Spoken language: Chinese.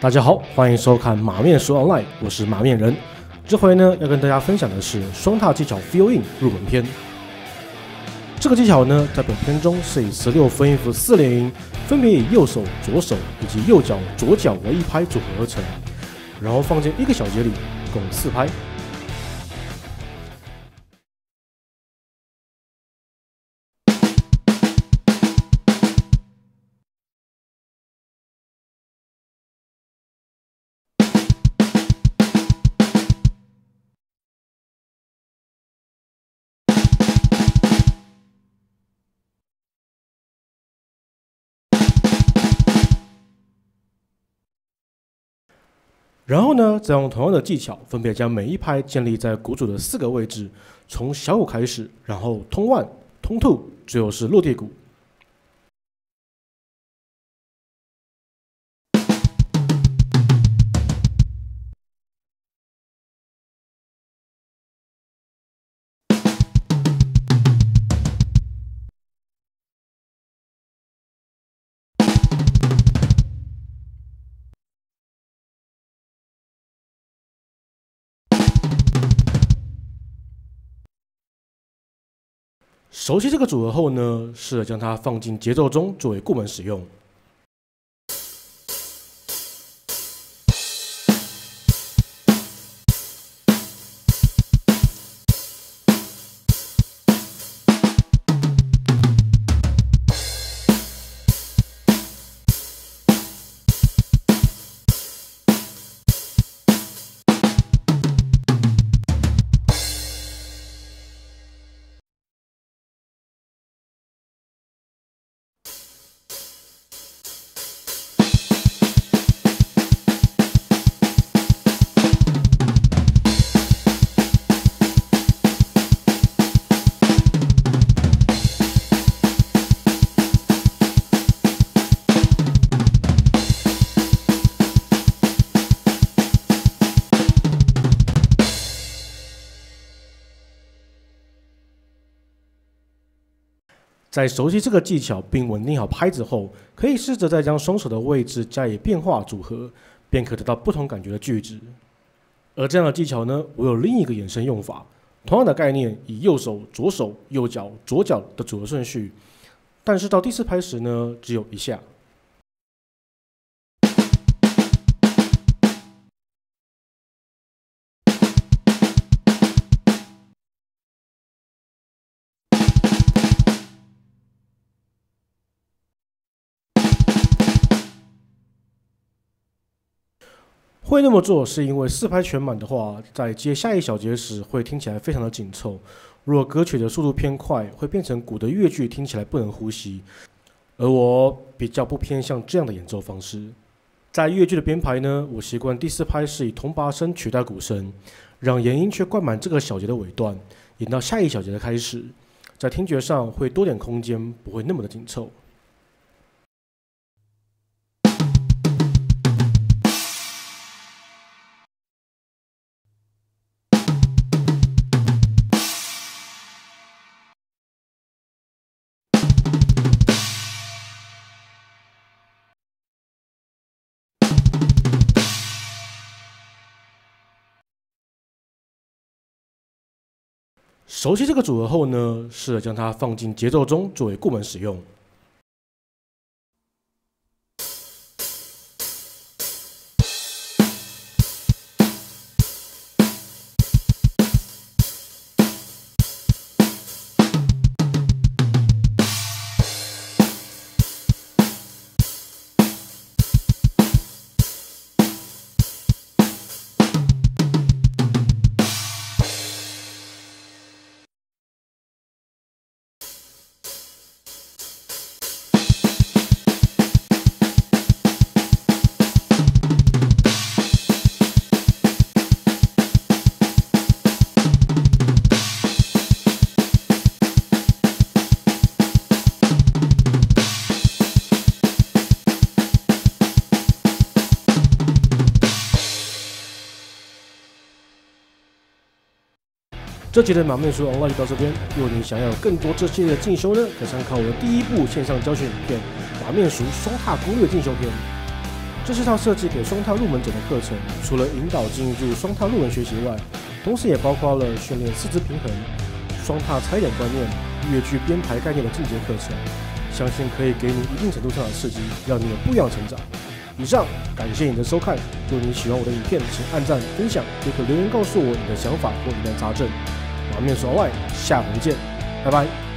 大家好，欢迎收看马面说 online，我是马面人。这回呢，要跟大家分享的是双踏技巧 feel in 入门篇。这个技巧呢，在本片中是以十六分音符四连音，分别以右手、左手以及右脚、左脚为一拍组合而成，然后放进一个小节里，共四拍。然后呢，再用同样的技巧，分别将每一拍建立在鼓组的四个位置，从小骨开始，然后通腕、通兔最后是落地鼓。熟悉这个组合后呢，试着将它放进节奏中作为固门使用。在熟悉这个技巧并稳定好拍子后，可以试着再将双手的位置加以变化组合，便可得到不同感觉的句子。而这样的技巧呢，我有另一个衍生用法，同样的概念，以右手、左手、右脚、左脚的组合顺序，但是到第四拍时呢，只有一下。会那么做，是因为四拍全满的话，在接下一小节时会听起来非常的紧凑。如果歌曲的速度偏快，会变成鼓的乐句听起来不能呼吸。而我比较不偏向这样的演奏方式。在乐句的编排呢，我习惯第四拍是以铜拔声取代鼓声，让延音却灌满这个小节的尾段，演到下一小节的开始，在听觉上会多点空间，不会那么的紧凑。熟悉这个组合后呢，试着将它放进节奏中作为固门使用。这节的马面书 online 就到这边。如果你想要更多这系列的进修呢，可参考我的第一部线上教学影片《马面书双踏攻略进修篇》。这是套设计给双踏入门者的课程，除了引导进入双踏入门学习外，同时也包括了训练四肢平衡、双踏踩点观念、越剧编排概念的进阶课程，相信可以给你一定程度上的刺激，让你有不一样的成长。以上，感谢你的收看。如果你喜欢我的影片，请按赞、分享，也可留言告诉我你的想法或你的杂症。画面说外，下回见，拜拜。